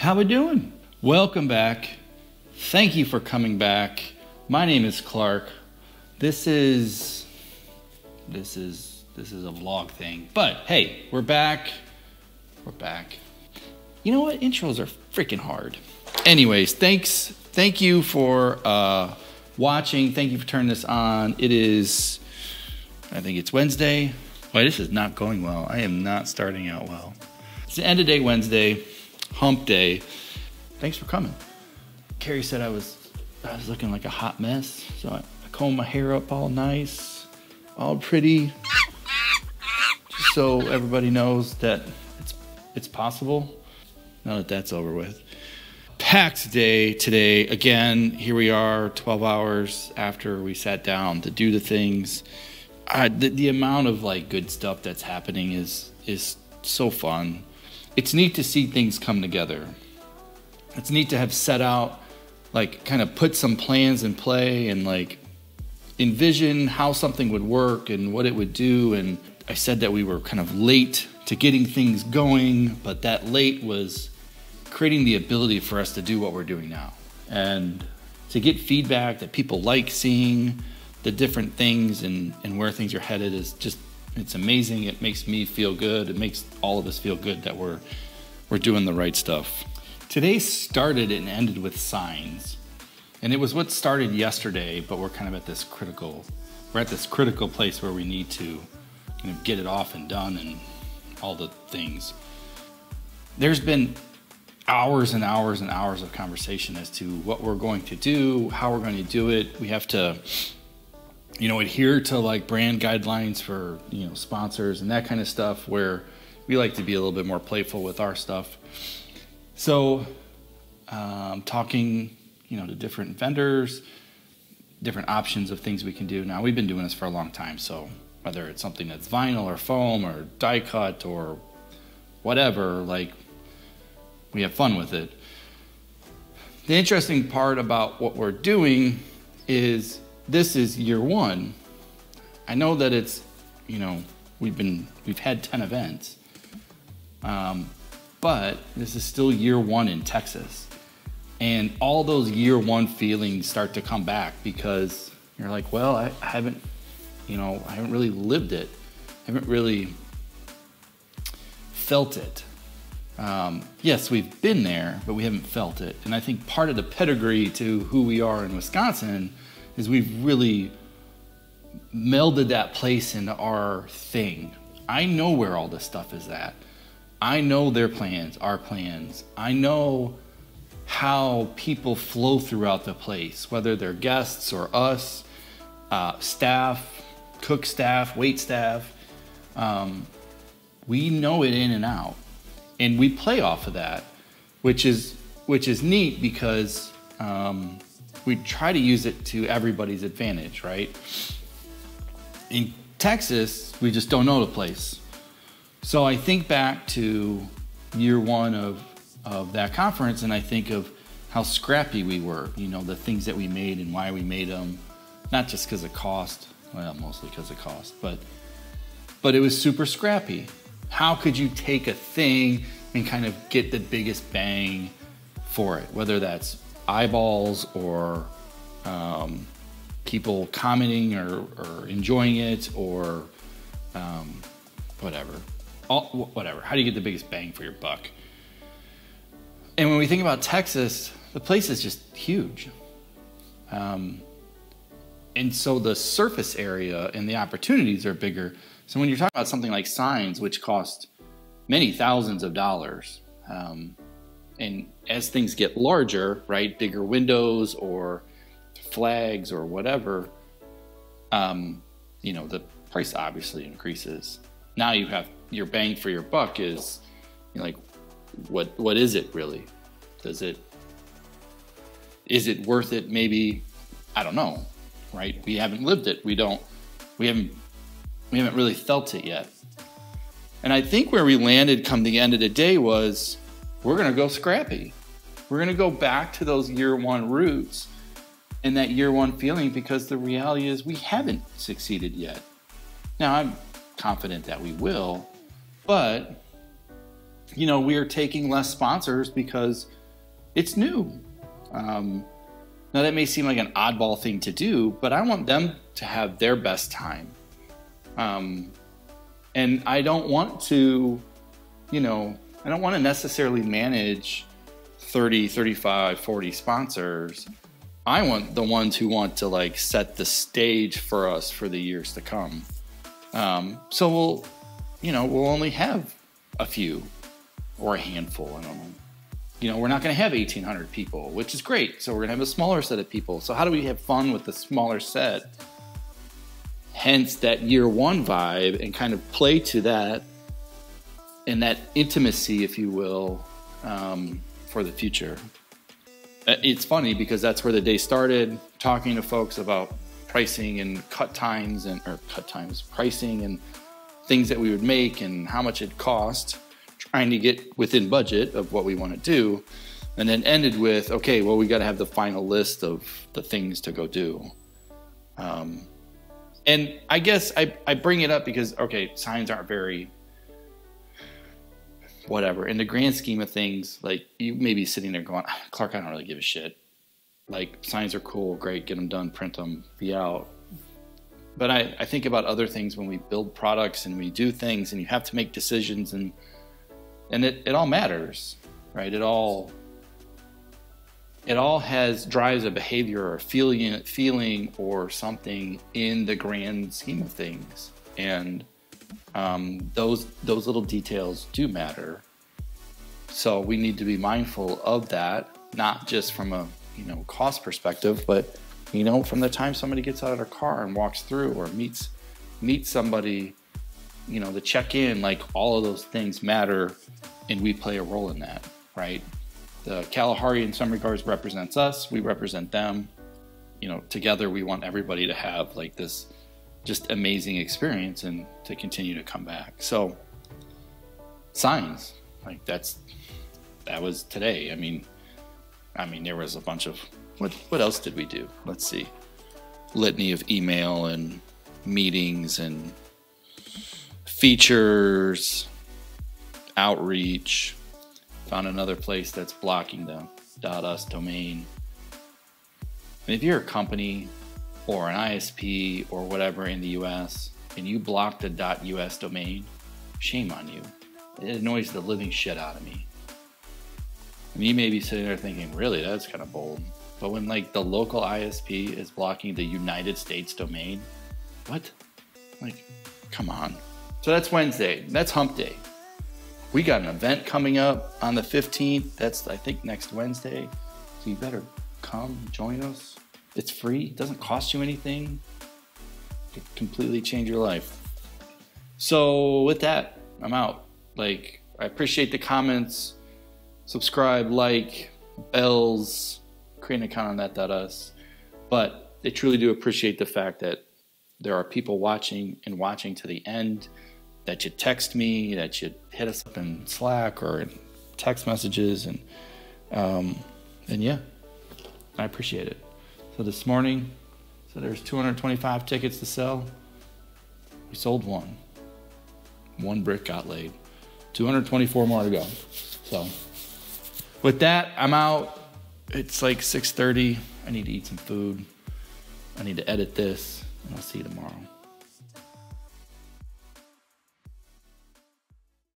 How we doing? Welcome back. Thank you for coming back. My name is Clark. This is this is this is a vlog thing. But hey, we're back. We're back. You know what? Intros are freaking hard. Anyways, thanks. Thank you for uh, watching. Thank you for turning this on. It is, I think it's Wednesday. Why, this is not going well. I am not starting out well. It's the end of day Wednesday, hump day. Thanks for coming. Carrie said I was I was looking like a hot mess, so I, I combed my hair up all nice, all pretty, just so everybody knows that it's it's possible. Now that that's over with. Packed day today. Again, here we are, 12 hours after we sat down to do the things uh, the, the amount of like good stuff that's happening is is so fun. It's neat to see things come together. It's neat to have set out, like, kind of put some plans in play and like envision how something would work and what it would do. And I said that we were kind of late to getting things going, but that late was creating the ability for us to do what we're doing now and to get feedback that people like seeing the different things and, and where things are headed is just it's amazing. It makes me feel good. It makes all of us feel good that we're we're doing the right stuff. Today started and ended with signs. And it was what started yesterday, but we're kind of at this critical we're at this critical place where we need to kind of get it off and done and all the things. There's been hours and hours and hours of conversation as to what we're going to do, how we're going to do it. We have to you know, adhere to like brand guidelines for, you know, sponsors and that kind of stuff where we like to be a little bit more playful with our stuff. So, um, talking, you know, to different vendors, different options of things we can do. Now, we've been doing this for a long time, so whether it's something that's vinyl or foam or die cut or whatever, like, we have fun with it. The interesting part about what we're doing is this is year one. I know that it's, you know, we've been we've had ten events, um, but this is still year one in Texas, and all those year one feelings start to come back because you're like, well, I, I haven't, you know, I haven't really lived it, I haven't really felt it. Um, yes, we've been there, but we haven't felt it. And I think part of the pedigree to who we are in Wisconsin is we've really melded that place into our thing. I know where all this stuff is at. I know their plans, our plans. I know how people flow throughout the place, whether they're guests or us, uh, staff, cook staff, wait staff. Um, we know it in and out, and we play off of that, which is which is neat because um, we try to use it to everybody's advantage, right? In Texas, we just don't know the place. So I think back to year one of, of that conference and I think of how scrappy we were, you know, the things that we made and why we made them, not just because of cost, well, mostly because of cost, but but it was super scrappy. How could you take a thing and kind of get the biggest bang for it, whether that's eyeballs or um, people commenting or, or, enjoying it or um, whatever. All, whatever. How do you get the biggest bang for your buck? And when we think about Texas, the place is just huge. Um, and so the surface area and the opportunities are bigger. So when you're talking about something like signs, which cost many thousands of dollars, um, and as things get larger, right, bigger windows or flags or whatever, um, you know, the price obviously increases. Now you have your bang for your buck is you know, like, what what is it really? Does it is it worth it? Maybe I don't know, right? We haven't lived it. We don't. We haven't. We haven't really felt it yet. And I think where we landed come the end of the day was we're going to go scrappy. We're going to go back to those year one roots and that year one feeling because the reality is we haven't succeeded yet. Now, I'm confident that we will, but you know, we are taking less sponsors because it's new. Um, now, that may seem like an oddball thing to do, but I want them to have their best time. Um, and I don't want to, you know, I don't want to necessarily manage 30, 35, 40 sponsors. I want the ones who want to like set the stage for us for the years to come. Um, so we'll, you know, we'll only have a few or a handful. I don't know you know, we're not going to have 1,800 people, which is great. So we're going to have a smaller set of people. So how do we have fun with the smaller set? Hence that year one vibe and kind of play to that and that intimacy, if you will, um, for the future. Uh, it's funny because that's where the day started, talking to folks about pricing and cut times and or cut times, pricing and things that we would make and how much it cost trying to get within budget of what we want to do, and then ended with, okay, well, we got to have the final list of the things to go do. Um, and I guess I, I bring it up because, okay, signs aren't very, whatever. In the grand scheme of things, like you may be sitting there going, Clark, I don't really give a shit. Like signs are cool, great, get them done, print them, be out. But I, I think about other things when we build products and we do things and you have to make decisions and and it, it all matters right it all it all has drives a behavior or feeling feeling or something in the grand scheme of things and um, those those little details do matter so we need to be mindful of that not just from a you know cost perspective but you know from the time somebody gets out of their car and walks through or meets meets somebody you know the check in like all of those things matter and we play a role in that, right? The Kalahari, in some regards, represents us. We represent them. You know, together we want everybody to have like this just amazing experience and to continue to come back. So, signs like that's that was today. I mean, I mean there was a bunch of what what else did we do? Let's see, litany of email and meetings and features outreach, found another place that's blocking the dot .us domain. If you're a company or an ISP or whatever in the US and you block the .us domain, shame on you. It annoys the living shit out of me. And you may be sitting there thinking, really, that's kind of bold. But when like the local ISP is blocking the United States domain, what? Like, come on. So that's Wednesday. That's hump day we got an event coming up on the 15th. That's, I think, next Wednesday. So you better come join us. It's free, it doesn't cost you anything. It completely change your life. So, with that, I'm out. Like, I appreciate the comments. Subscribe, like, bells, create an account on that.us. But I truly do appreciate the fact that there are people watching and watching to the end that you text me, that you hit us up in Slack or in text messages, and um, and yeah, I appreciate it. So this morning, so there's 225 tickets to sell. We sold one. One brick got laid. 224 more to go. So with that, I'm out. It's like 6:30. I need to eat some food. I need to edit this, and I'll see you tomorrow.